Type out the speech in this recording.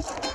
Bye.